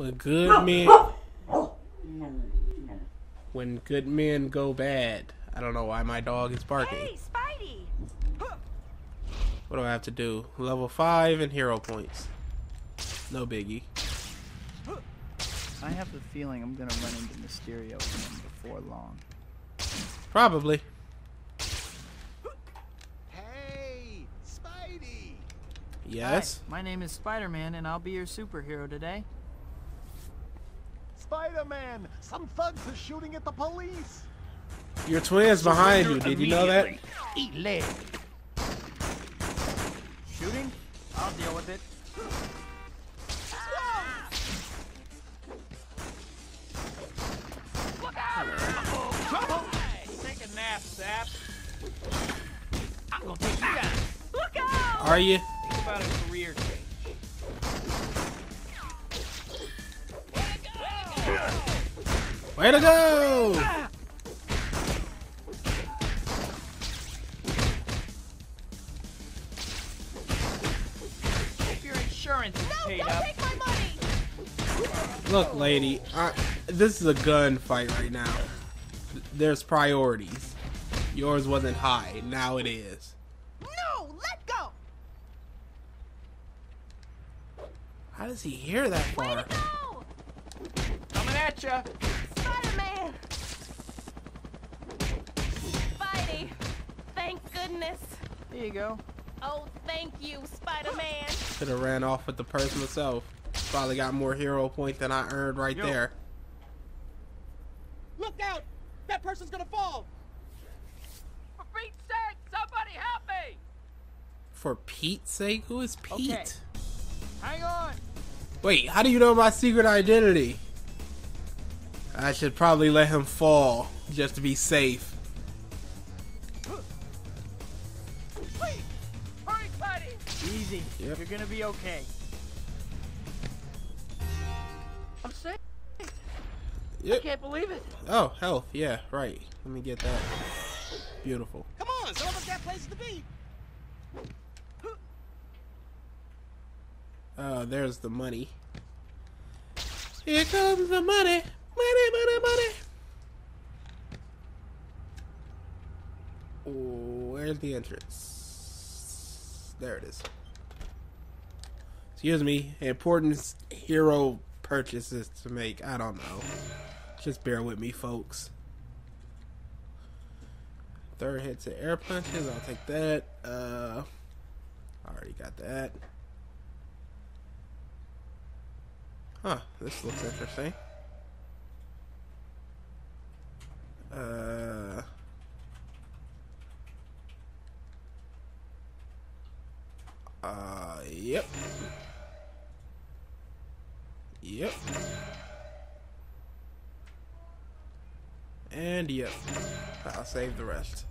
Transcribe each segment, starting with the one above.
When good men when good men go bad. I don't know why my dog is barking. Hey, Spidey! What do I have to do? Level 5 and hero points. No biggie. I have the feeling I'm gonna run into Mysterio again before long. Probably. Hey, Spidey! Yes. Hi, my name is Spider-Man, and I'll be your superhero today. Spider-Man! Some thugs are shooting at the police! Your twin's behind you. Did you know that? Eat leg! Shooting? I'll deal with it. Look out! Trouble! Take a nap, Sap. I'm gonna take you down. Look out! Are you? Think about a career change. Way to go! If your insurance is No, paid up, take my money! Look, lady, I, this is a gun fight right now. There's priorities. Yours wasn't high. Now it is. No, let go! How does he hear that Way far? To go! coming at ya. Spider-Man! Spidey! Thank goodness! There you go. Oh, thank you, Spider-Man! Should have ran off with the purse myself. Probably got more hero point than I earned right Yo. there. Look out! That person's gonna fall! For Pete's sake, somebody help me! For Pete's sake, who is Pete? Okay. Hang on. Wait, how do you know my secret identity? I should probably let him fall just to be safe. Hurry, Spidey! Easy. Yep. You're gonna be okay. I'm safe. I can't believe it. Oh, health. Yeah, right. Let me get that. Beautiful. Come on, some of us got places to be! Oh, there's the money. Here comes the money. Money, money, money. Where's the entrance? There it is. Excuse me. Important hero purchases to make. I don't know. Just bear with me, folks. Third hit to air punches. I'll take that. Uh, I already got that. Huh, this looks interesting. Uh. Uh, yep. Yep. And yep. I'll save the rest.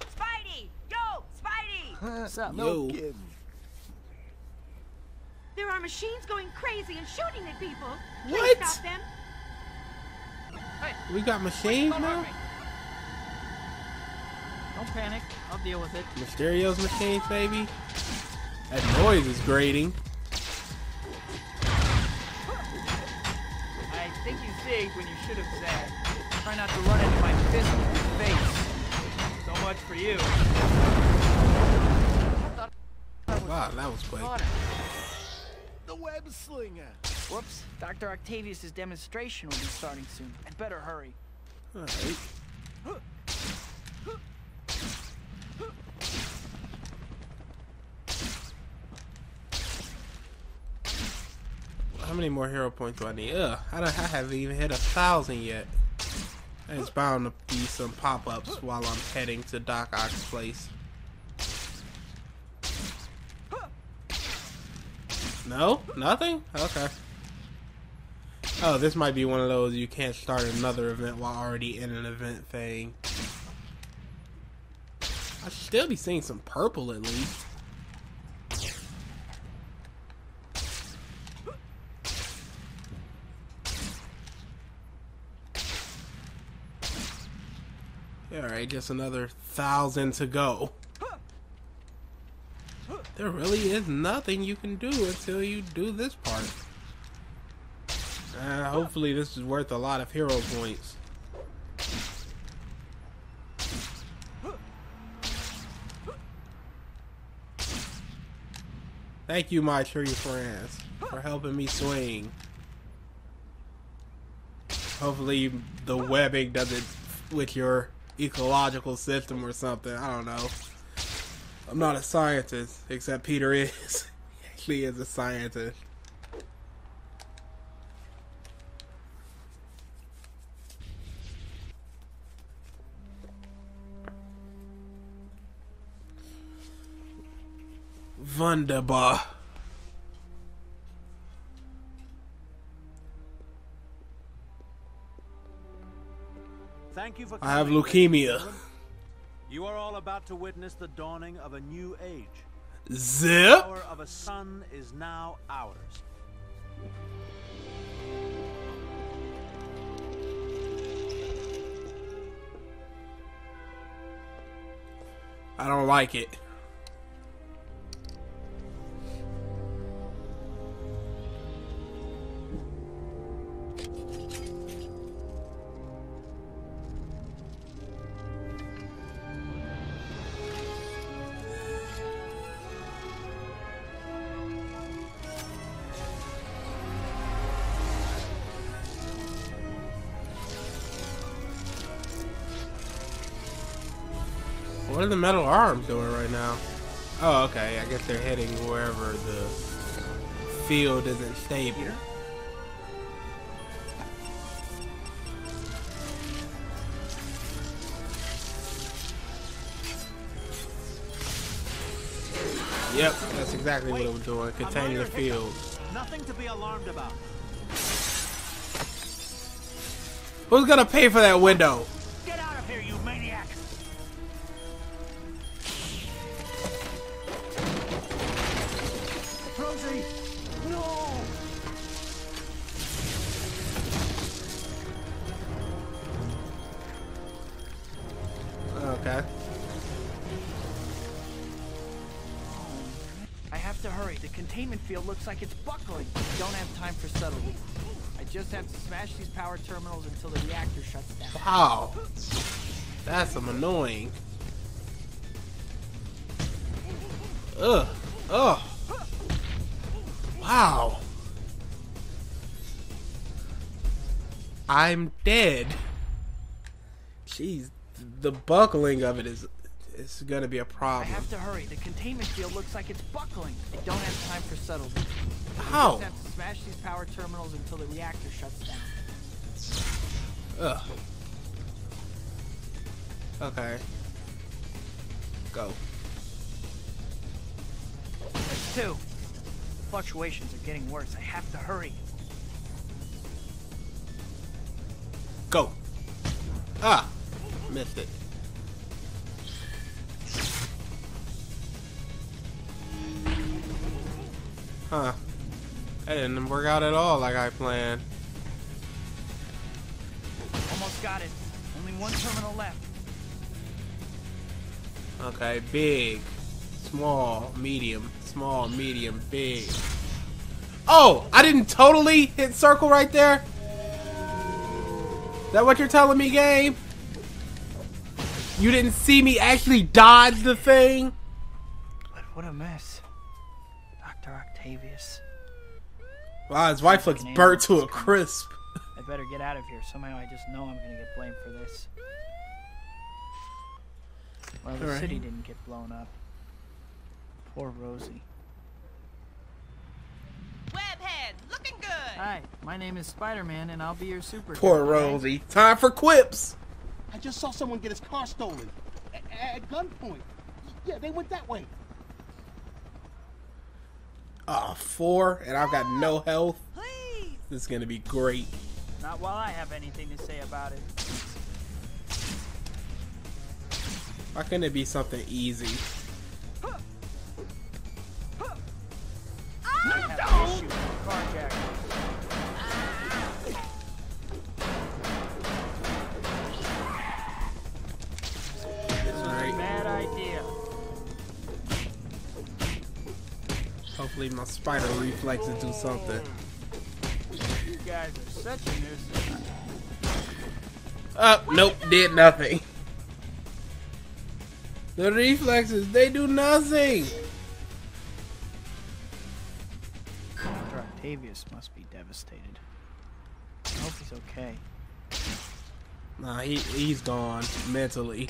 Spidey! Yo! Spidey! What's up? Yo. kidding. There are machines going crazy and shooting at people. Please What? stop them. We got machines now? Don't panic. I'll deal with it. Mysterio's machines, baby? That noise is grating. I think you zigged when you should have said. Try not to run into my fist face. So much for you. I thought I was Wow, that was quick. Caught him. The web slinger! Whoops. Dr. Octavius' demonstration will be starting soon. I'd better hurry. Alright. How many more hero points do I need? Ugh, I, don't, I haven't even hit a thousand yet. There's bound to be some pop-ups while I'm heading to Doc Ock's place. No? Nothing? Okay. Oh, this might be one of those you can't start another event while already in an event thing. I should still be seeing some purple at least. Alright, just another thousand to go. There really is nothing you can do until you do this part. Uh, hopefully this is worth a lot of hero points. Thank you, my tree friends, for helping me swing. Hopefully the webbing doesn't with your ecological system or something. I don't know. I'm not a scientist, except Peter is. he actually is a scientist. Wunderbar. Thank you for I have leukemia. You are all about to witness the dawning of a new age. Zip. The power of a sun is now ours. I don't like it. What are the metal arms doing right now? Oh, okay. I guess they're heading wherever the field isn't stable. Yep, that's exactly what it was doing. Containing the field. Nothing to be alarmed about. Who's gonna pay for that window? Rosie! No! Okay. I have to hurry. The containment field looks like it's buckling. I don't have time for subtlety. I just have to smash these power terminals until the reactor shuts down. Wow. That's some annoying. Ugh. Ugh. Wow. I'm dead. Jeez, the buckling of it is is gonna be a problem. I have to hurry. The containment field looks like it's buckling. I don't have time for subtlety. I How? just have to smash these power terminals until the reactor shuts down. Ugh. Okay. Go. Two. Fluctuations are getting worse. I have to hurry. Go. Ah, missed it. Huh. That didn't work out at all like I planned. Almost got it. Only one terminal left. Okay, big, small, medium, small, medium, big. Oh, I didn't totally hit circle right there? Is that what you're telling me, game? You didn't see me actually dodge the thing? But what a mess. Dr. Octavius. Wow, his wife looks burnt to a crisp. I better get out of here. Somehow I just know I'm gonna get blamed for this. Well, the Alright. city didn't get blown up. Poor Rosie. Webhead, looking good. Hi, my name is Spider-Man, and I'll be your super. Poor Rosie. Time for quips. I just saw someone get his car stolen. A- at gunpoint. Yeah, they went that way. Ah, four, and I've got no health. Please. This is gonna be great. Not while I have anything to say about it. Why couldn't it be something easy? Hopefully my spider reflexes do something. You guys are such a nuisance. Oh, nope, did nothing. The reflexes, they do nothing. Dr. Octavius must be devastated. I hope he's okay. Nah, he, he's gone mentally.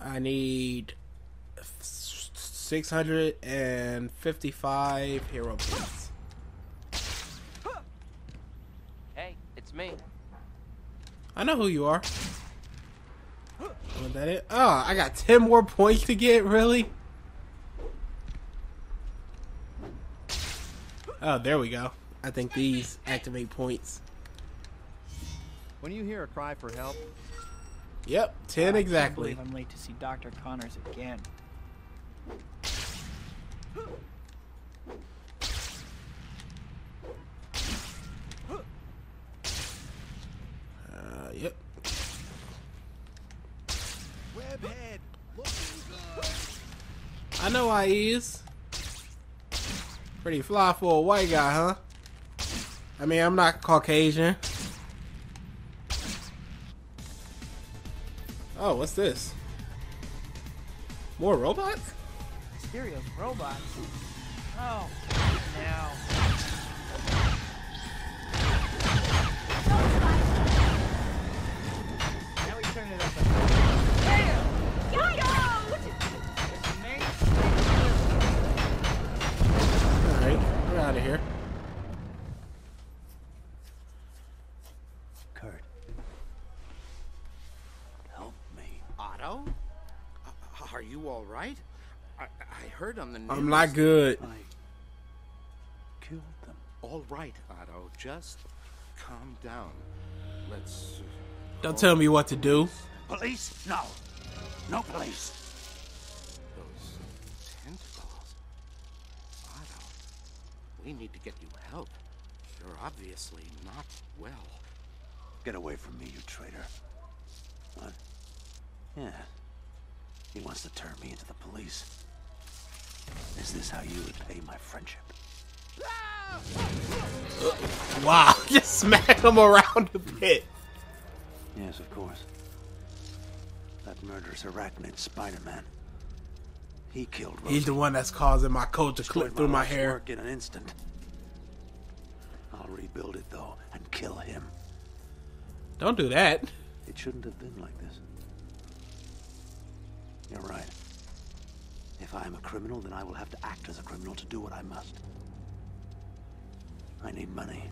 I need 655 hero points. Hey, it's me. I know who you are. Was that it? Oh, I got 10 more points to get, really? Oh, there we go. I think these activate points. When you hear a cry for help, Yep, 10 I can't exactly. believe I'm late to see Dr. Connors again. Uh, yep. Webhead, looking good. Uh, I know I is. Pretty fly for a white guy, huh? I mean, I'm not Caucasian. Oh, what's this? More robots? Mysterio's robots. Oh, now. Now we turn it up a Alright, we're out of here. Curt. Help me. Otto? Uh, Are you all right? I, I heard on the news. I'm not good. I killed them. All right, Otto. Just calm down. Let's. uh, Don't tell me what to do. Police? No. No police. Those tentacles. Otto, we need to get you help. You're obviously not well. Get away from me, you traitor. What? Yeah. He wants to turn me into the police. Is this how you repay my friendship? Wow, just smack him around a bit. Yes, of course. That murderous arachnid Spider-Man. He killed Rosie. He's the one that's causing my coat to clip through my life's hair. Work in an instant. I'll rebuild it though and kill him. Don't do that. It shouldn't have been like this. You're right. If I am a criminal, then I will have to act as a criminal to do what I must. I need money.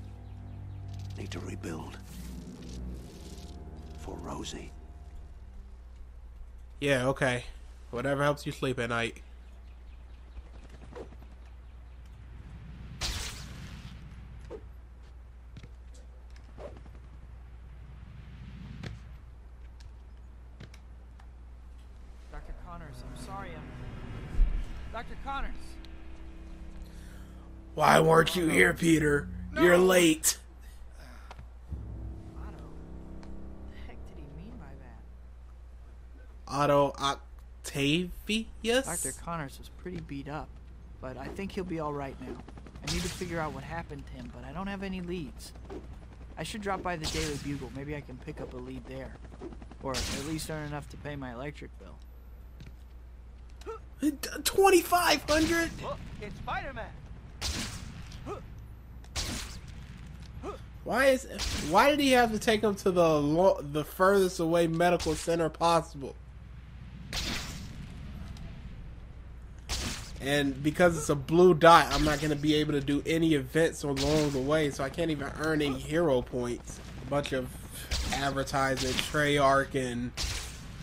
Need to rebuild. For Rosie. Yeah, okay. Whatever helps you sleep at night. Dr. Connors, I'm sorry I'm. Dr. Connors! Why weren't you here, Peter? You're late. Otto. What the heck did he mean by that? Otto Octavius? Dr. Connors was pretty beat up, but I think he'll be alright now. I need to figure out what happened to him, but I don't have any leads. I should drop by the Daily Bugle. Maybe I can pick up a lead there. Or at least earn enough to pay my electric bill. 2500 it's Spider-Man. Why is why did he have to take him to the lo- the furthest away medical center possible? And because it's a blue dot, I'm not going to be able to do any events along the way, so I can't even earn any hero points. A bunch of advertising, Treyarch and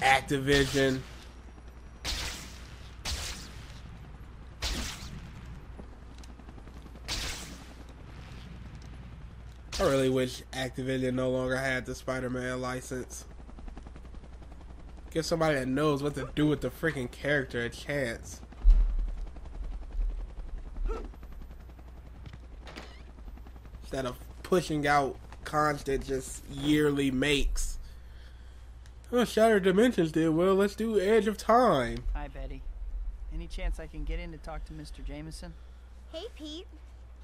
Activision. I really wish Activision no longer had the Spider-Man license. Give somebody that knows what to do with the freaking character a chance. Instead of pushing out constant, just yearly makes. Oh, Shattered Dimensions did well. Let's do Edge of Time. Hi, Betty. Any chance I can get in to talk to Mr. Jameson? Hey, Pete.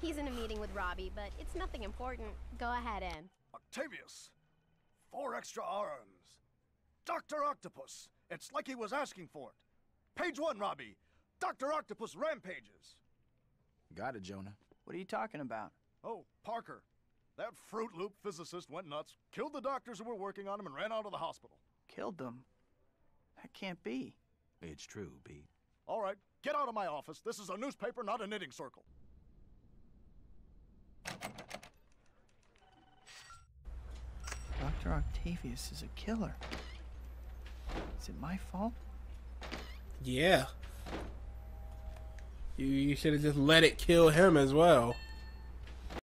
He's in a meeting with Robbie, but it's nothing important. Go ahead in. Octavius! Four extra arms. Dr. Octopus! It's like he was asking for it. Page one, Robbie. Dr. Octopus rampages. Got it, Jonah. What are you talking about? Oh, Parker. That Fruit Loop physicist went nuts, killed the doctors who were working on him, and ran out of the hospital. Killed them? That can't be. It's true, Pete. All right, get out of my office. This is a newspaper, not a knitting circle. Dr. Octavius is a killer. Is it my fault? Yeah. You you should have just let it kill him as well.